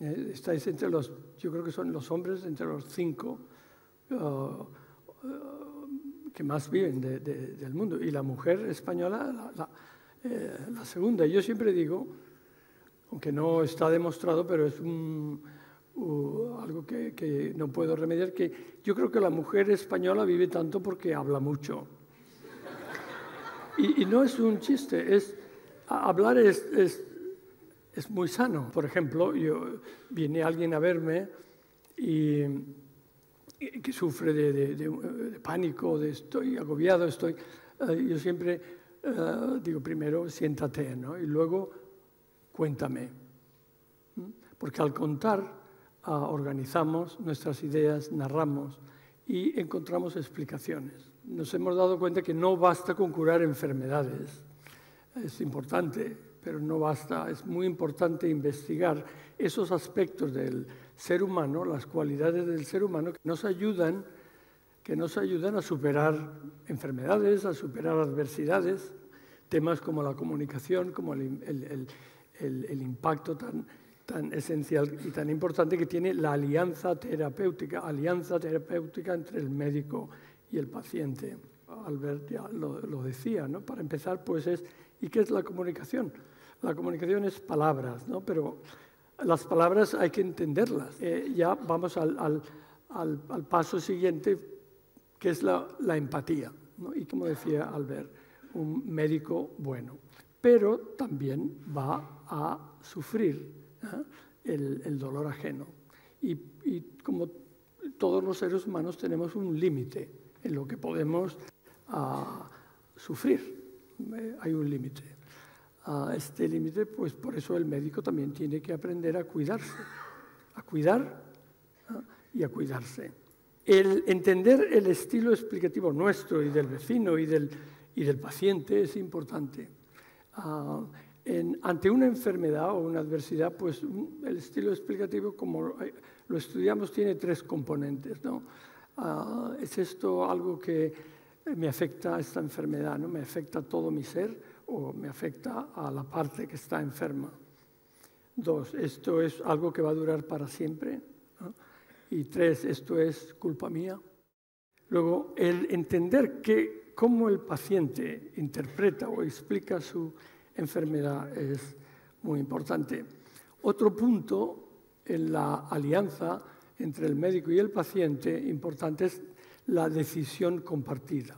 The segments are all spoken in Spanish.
Eh, estáis entre los, yo creo que son los hombres entre los cinco uh, uh, que más viven del mundo. Y la mujer española, la, eh, segunda. Yo siempre digo, aunque no está demostrado, pero es un, algo que, que, no puedo remediar, que yo creo que la mujer española vive tanto porque habla mucho. Y, no es un chiste, es, hablar es, es, muy sano. Por ejemplo, yo, viene alguien a verme y, que sufre de, de, de, pánico, de estoy agobiado, estoy... Eh, yo siempre eh, digo, primero siéntate, ¿no? Y luego cuéntame. Porque al contar Ah, organizamos nuestras ideas, narramos y encontramos explicaciones. Nos hemos dado cuenta que no basta con curar enfermedades, es importante, pero no basta, es muy importante investigar esos aspectos del ser humano, las cualidades del ser humano que nos ayudan, que nos ayudan a superar enfermedades, a superar adversidades, temas como la comunicación, como el, el, el, el impacto tan tan esencial y tan importante que tiene la alianza terapéutica, alianza terapéutica entre el médico y el paciente. Albert ya lo, decía, ¿no? Para empezar, pues es, ¿y qué es la comunicación? La comunicación es palabras, ¿no? Pero las palabras hay que entenderlas. Eh, ya vamos al, al, al, paso siguiente, que es la, empatía, ¿no? Y como decía Albert, un médico bueno. Pero también va a sufrir el, dolor ajeno. Y, como todos los seres humanos tenemos un límite en lo que podemos ah, sufrir. Eh, hay un límite. Ah, este límite, pues por eso el médico también tiene que aprender a cuidarse, a cuidar ¿ah? y a cuidarse. El entender el estilo explicativo nuestro y del vecino y del, y del paciente es importante ante una enfermedad o una adversidad, pues el estilo explicativo, como lo estudiamos, tiene tres componentes. ¿no? Ah, ¿Es esto algo que me afecta esta enfermedad? ¿no? ¿Me afecta todo mi ser o me afecta a la parte que está enferma? Dos, ¿esto es algo que va a durar para siempre? Y tres, ¿esto es culpa mía? Luego, el entender que, cómo el paciente interpreta o explica su enfermedad es muy importante. Otro punto en la alianza entre el médico y el paciente importante es la decisión compartida.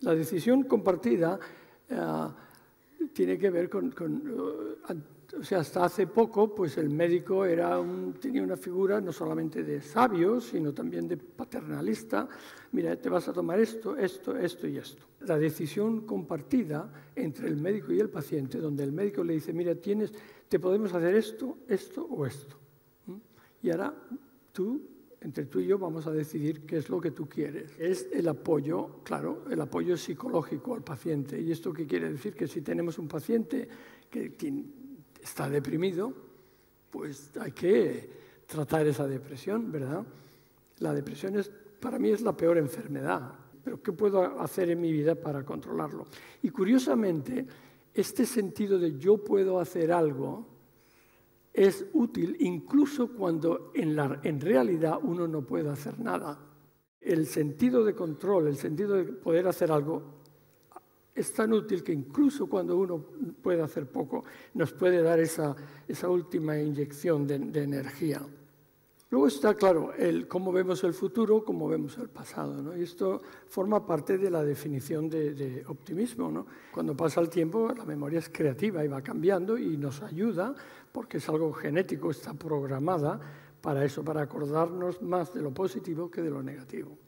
La decisión compartida eh, tiene que ver con, eh, o sea, hasta hace poco, pues el médico era tenía una figura no solamente de sabio, sino también de paternalista. Mira, te vas a tomar esto, esto, esto y esto. La decisión compartida entre el médico y el paciente, donde el médico le dice, mira, tienes, te podemos hacer esto, esto o esto. Y ahora tú, entre tú y yo, vamos a decidir qué es lo que tú quieres. Es el apoyo, claro, el apoyo psicológico al paciente. ¿Y esto qué quiere decir? Que si tenemos un paciente que está deprimido, pues hay que tratar esa depresión, ¿verdad? La depresión es, para mí es la peor enfermedad, pero ¿qué puedo hacer en mi vida para controlarlo? Y curiosamente, este sentido de yo puedo hacer algo es útil incluso cuando en, realidad uno no puede hacer nada. El sentido de control, el sentido de poder hacer algo es tan útil que incluso cuando uno puede hacer poco, nos puede dar esa, esa última inyección de, energía. Luego está, claro, el cómo vemos el futuro, cómo vemos el pasado. ¿no? Y esto forma parte de la definición de, optimismo. ¿no? Cuando pasa el tiempo, la memoria es creativa y va cambiando y nos ayuda, porque es algo genético, está programada para eso, para acordarnos más de lo positivo que de lo negativo.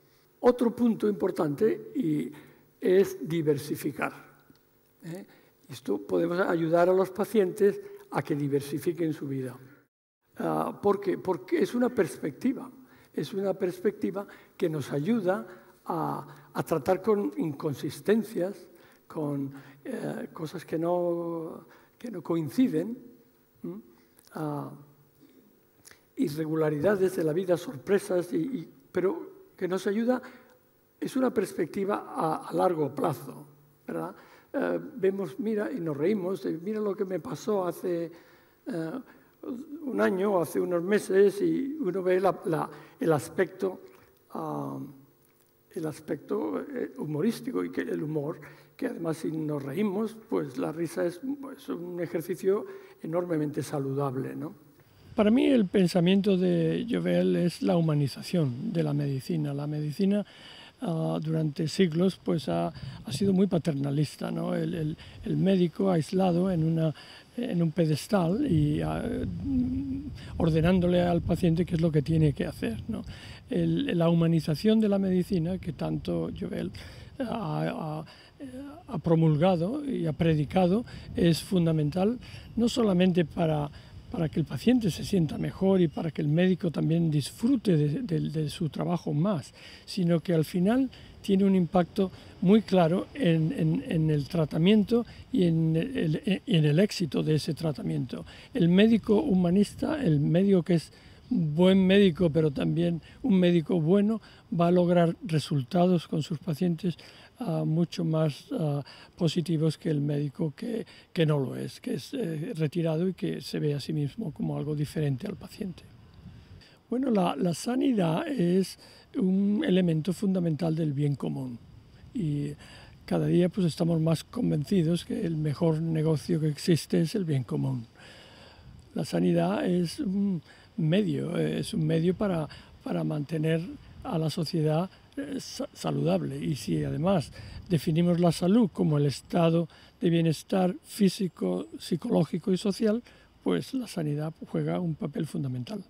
Otro punto importante, y es diversificar. ¿eh? Esto podemos ayudar a los pacientes a que diversifiquen su vida. Ah, ¿Por qué? Porque es una perspectiva, es una perspectiva que nos ayuda a, tratar con inconsistencias, con eh, cosas que no, que no coinciden, irregularidades de la vida, sorpresas, y, pero que nos ayuda es una perspectiva a, largo plazo, ¿verdad? Eh, vemos, mira, y nos reímos, mira lo que me pasó hace eh, un año hace unos meses y uno ve el aspecto, ah, el aspecto eh, humorístico y que el humor, que además si nos reímos, pues la risa es, es un ejercicio enormemente saludable. ¿no? Para mí el pensamiento de Jovel es la humanización de la medicina. La medicina uh, durante siglos pues ha, ha, sido muy paternalista, ¿no? el, el, el médico aislado en, una, en un pedestal y uh, ordenándole al paciente qué es lo que tiene que hacer. ¿no? El, la humanización de la medicina que tanto Jovel ha, ha ha promulgado y ha predicado es fundamental no solamente para para que el paciente se sienta mejor y para que el médico también disfrute de, su trabajo más, sino que al final tiene un impacto muy claro en el tratamiento y en el, en el, éxito de ese tratamiento. El médico humanista, el médico que es buen médico, pero también un médico bueno, va a lograr resultados con sus pacientes uh, mucho más uh, positivos que el médico que, que, no lo es, que es eh, retirado y que se ve a sí mismo como algo diferente al paciente. Bueno, la, la sanidad es un elemento fundamental del bien común y cada día pues estamos más convencidos que el mejor negocio que existe es el bien común. La sanidad es un medio, es un medio para, para mantener a la sociedad saludable. Y si además definimos la salud como el estado de bienestar físico, psicológico y social, pues la sanidad juega un papel fundamental.